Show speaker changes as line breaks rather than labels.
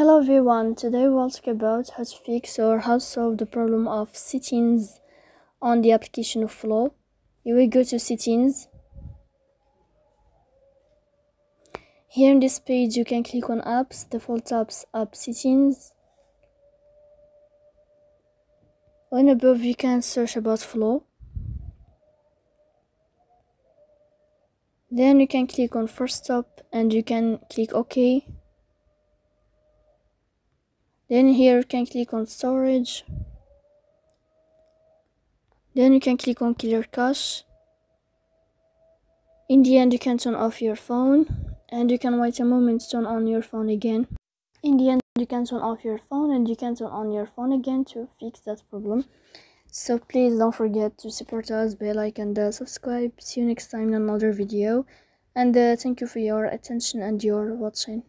Hello everyone, today we'll talk about how to fix or how to solve the problem of settings on the application of Flo. You will go to settings. Here in this page you can click on apps, default apps, app settings. When above you can search about Flo. Then you can click on first stop and you can click OK. Then here you can click on storage. Then you can click on clear cache. In the end you can turn off your phone and you can wait a moment to turn on your phone again. In the end you can turn off your phone and you can turn on your phone again to fix that problem. So please don't forget to support us by like and uh, subscribe. See you next time in another video. And uh, thank you for your attention and your watching.